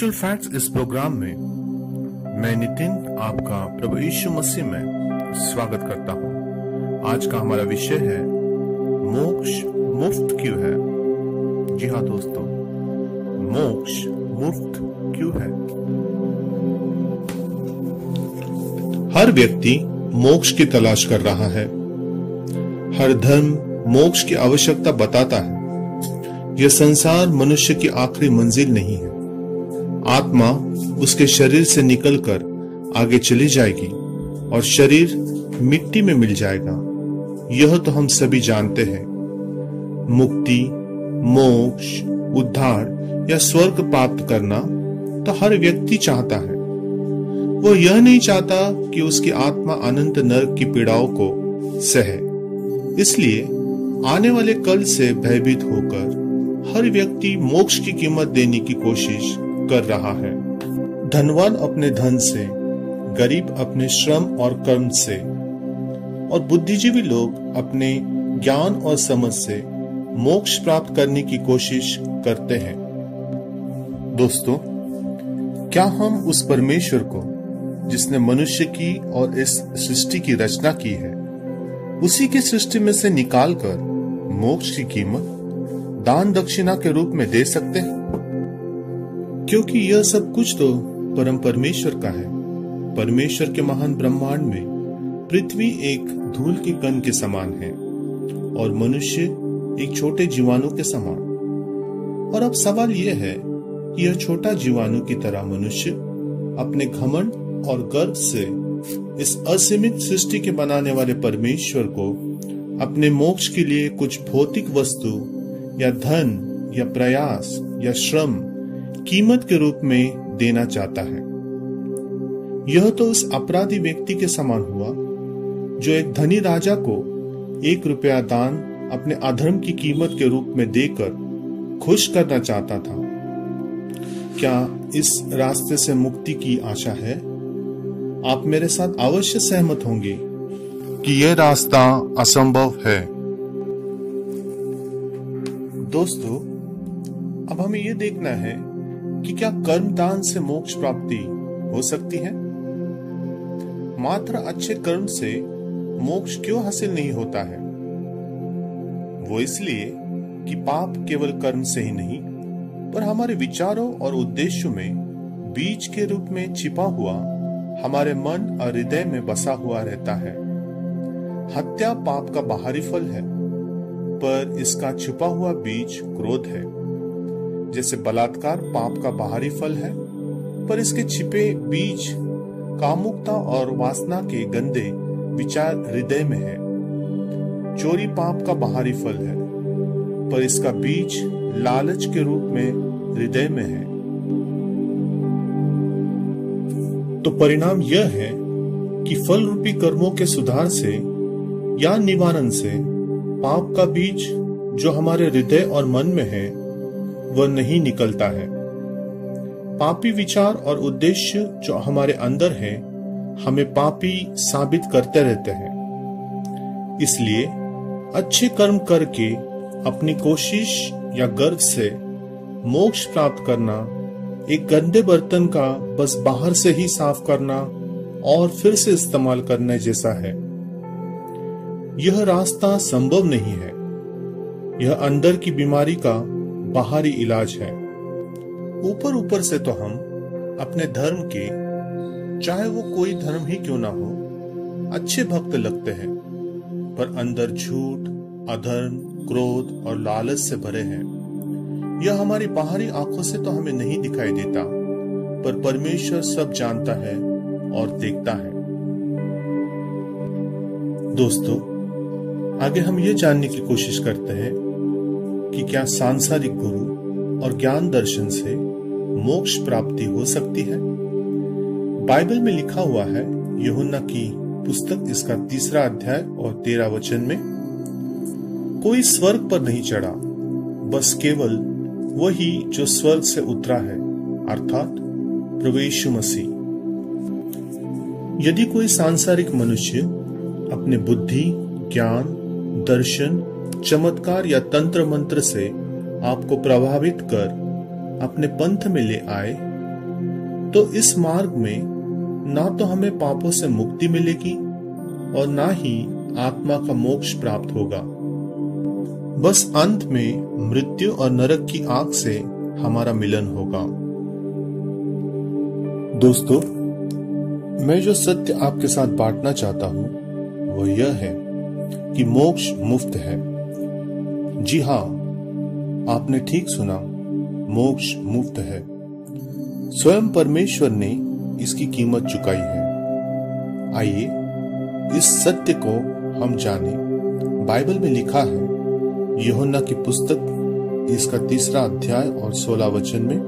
Spiritual facts इस programme में मैं नितिन, आपका प्रभु यीशु मसीह में स्वागत करता हूँ। आज का हमारा विषय है, मोक्ष मुफ़्त क्यों है? जी हाँ दोस्तों, मोक्ष मुफ़्त क्यों है? हर व्यक्ति मोक्ष की तलाश कर रहा है। हर धर्म मोक्ष की आवश्यकता बताता है। यह संसार मनुष्य की आखिरी मंजिल नहीं है। आत्मा उसके शरीर से निकलकर आगे चली जाएगी और शरीर मिट्टी में मिल जाएगा। यह तो हम सभी जानते हैं। मुक्ति, मोक्ष, उद्धार या स्वर्ग प्राप्त करना तो हर व्यक्ति चाहता है। वो यह नहीं चाहता कि उसकी आत्मा अनंत नरक की पीड़ाओं को सहे। इसलिए आने वाले कल से भयभीत होकर हर व्यक्ति मोक्ष की कीमत देने की कोशिश कर रहा है। धनवान अपने धन से, गरीब अपने श्रम और कर्म से, और बुद्धिजीवी लोग अपने ज्ञान और समझ से मोक्ष प्राप्त करने की कोशिश करते हैं। दोस्तों, क्या हम उस परमेश्वर को, जिसने मनुष्य की और इस सृष्टि की रचना की है, उसी की सृष्टि में से निकालकर मोक्ष की कीमत, दान दक्षिणा के रूप में दे सकते हैं? क्योंकि यह सब कुछ तो परम परमेश्वर का है। परमेश्वर के महान ब्रह्मांड में पृथ्वी एक धूल के कण के समान है और मनुष्य एक छोटे जीवाणु के समान। और अब सवाल यह है कि यह छोटा जीवाणु की तरह मनुष्य अपने घमंड और गर्व से इस असीमित सृष्टि के बनाने वाले परमेश्वर को अपने मोक्ष के लिए कुछ भौतिक वस्तु या धन या प्रयास या श्रम कीमत के रूप में देना चाहता है। यह तो उस अपराधी व्यक्ति के समान हुआ, जो एक धनी राजा को एक रुपया दान अपने अधर्म की कीमत के रूप में देकर खुश करना चाहता था। क्या इस रास्ते से मुक्ति की आशा है? आप मेरे साथ अवश्य सहमत होंगे कि यह रास्ता असंभव है। दोस्तों, अब हमें यह देखना है कि क्या कर्म दान से मोक्ष प्राप्ति हो सकती है? मात्र अच्छे कर्म से मोक्ष क्यों हासिल नहीं होता है? वो इसलिए कि पाप केवल कर्म से ही नहीं, पर हमारे विचारों और उद्देश्यों में बीज के रूप में छिपा हुआ, हमारे मन और हृदय में बसा हुआ रहता है। हत्या पाप का बाहरी फल है, पर इसका छुपा हुआ बीज क्रोध है। जैसे बलात्कार पाप का बाहरी फल है, पर इसके छिपे बीज, कामुकता और वासना के गंदे विचार हृदय में है। चोरी पाप का बाहरी फल है, पर इसका बीज लालच के रूप में हृदय में है। तो परिणाम यह है कि फल रूपी कर्मों के सुधार से या निवारण से पाप का बीज जो हमारे हृदय और मन में है वह नहीं निकलता है। पापी विचार और उद्देश्य जो हमारे अंदर है, हमें पापी साबित करते रहते हैं। इसलिए अच्छे कर्म करके अपनी कोशिश या गर्व से मोक्ष प्राप्त करना, एक गंदे बर्तन का बस बाहर से ही साफ़ करना और फिर से इस्तेमाल करने जैसा है। यह रास्ता संभव नहीं है। यह अंदर की बीमारी का बाहरी इलाज है। ऊपर ऊपर से तो हम अपने धर्म के, चाहे वो कोई धर्म ही क्यों ना हो, अच्छे भक्त लगते हैं, पर अंदर झूठ, अधर्म, क्रोध और लालच से भरे हैं। यह हमारी बाहरी आँखों से तो हमें नहीं दिखाई देता, पर परमेश्वर सब जानता है और देखता है। दोस्तों, आगे हम ये जानने की कोशिश करते हैं कि क्या सांसारिक गुरु और ज्ञान दर्शन से मोक्ष प्राप्ति हो सकती है? बाइबल में लिखा हुआ है यहुन्ना की पुस्तक इसका तीसरा अध्याय और तेरा वचन में, कोई स्वर्ग पर नहीं चढ़ा, बस केवल वही जो स्वर्ग से उतरा है, अर्थात प्रवेश मसीह। यदि कोई सांसारिक मनुष्य अपने बुद्धि, ज्ञान, दर्शन चमत्कार या तंत्र मंत्र से आपको प्रभावित कर अपने पंथ में ले आए तो इस मार्ग में ना तो हमें पापों से मुक्ति मिलेगी और ना ही आत्मा का मोक्ष प्राप्त होगा। बस अंत में मृत्यु और नरक की आग से हमारा मिलन होगा। दोस्तों, मैं जो सत्य आपके साथ बांटना चाहता हूँ वह यह है कि मोक्ष मुफ़्त है। जी हाँ, आपने ठीक सुना, मोक्ष मुफ़्त है। स्वयं परमेश्वर ने इसकी कीमत चुकाई है। आइए, इस सत्य को हम जाने। बाइबल में लिखा है, यहोन्ना की पुस्तक, इसका तीसरा अध्याय और सोलह वचन में,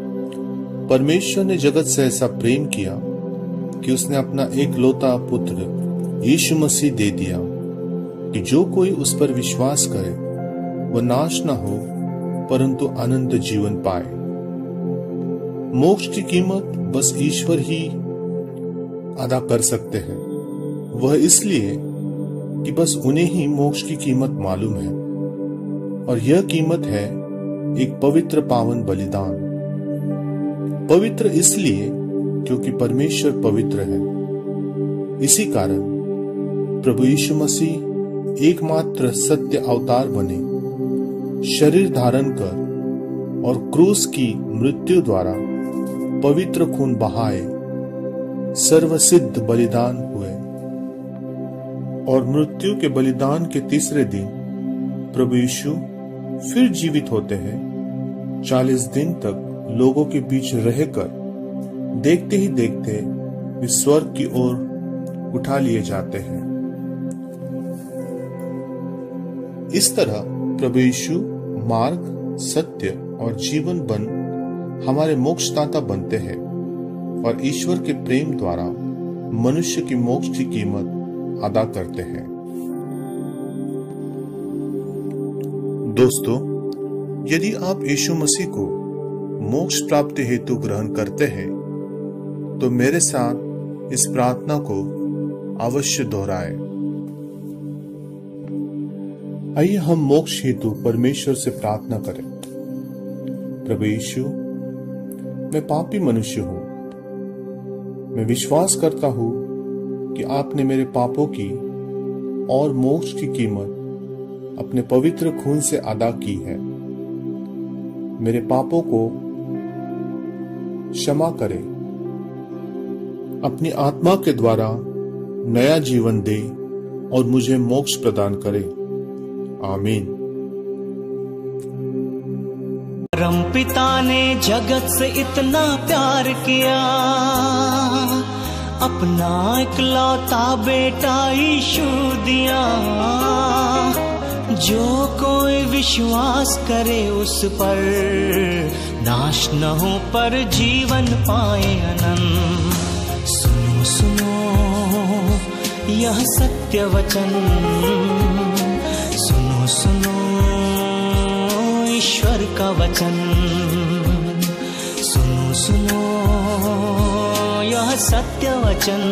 परमेश्वर ने जगत से ऐसा प्रेम किया कि उसने अपना एक लोता पुत्र यीशु मसीह दे दिया, कि जो कोई उस पर विश्वास करे वह नाश न हो, परंतु अनंत जीवन पाए। मोक्ष की कीमत बस ईश्वर ही अदा कर सकते हैं। वह इसलिए कि बस उन्हें ही मोक्ष की कीमत मालूम है। और यह कीमत है एक पवित्र पावन बलिदान। पवित्र इसलिए क्योंकि परमेश्वर पवित्र है। इसी कारण प्रभु यीशु मसीह एकमात्र सत्य अवतार बने। शरीर धारण कर और क्रूस की मृत्यु द्वारा पवित्र खून बहाए, सर्वसिद्ध बलिदान हुए। और मृत्यु के बलिदान के तीसरे दिन प्रभु यीशु फिर जीवित होते हैं। चालीस दिन तक लोगों के बीच रहकर देखते ही देखते वे स्वर्ग की ओर उठा लिए जाते हैं। इस तरह प्रभु यीशु मार्ग, सत्य और जीवन बन, हमारे मोक्षदाता बनते हैं और ईश्वर के प्रेम द्वारा मनुष्य की मोक्ष की कीमत अदा करते हैं। दोस्तों, यदि आप यीशु मसीह को मोक्ष प्राप्ति हेतु ग्रहण करते हैं तो मेरे साथ इस प्रार्थना को अवश्य दोहराए। आइए हम मोक्ष हेतु परमेश्वर से प्रार्थना करें। प्रभु मैं पापी मनुष्य हूँ। मैं विश्वास करता हूँ कि आपने मेरे पापों की और मोक्ष की कीमत अपने पवित्र खून से अदा की है। मेरे पापों को क्षमा करें। अपनी आत्मा के द्वारा नया जीवन दे और मुझे मोक्ष प्रदान करे। आमीन। परम पिता ने जगत से इतना प्यार किया। अपना इकलौता बेटा ईशु दिया। जो कोई विश्वास करे उस पर, नाश न हो पर जीवन पाए अनंत। सुनो सुनो, यह सत्य वचन। ईश्वर का वचन सुनो सुनो यह सत्य वचन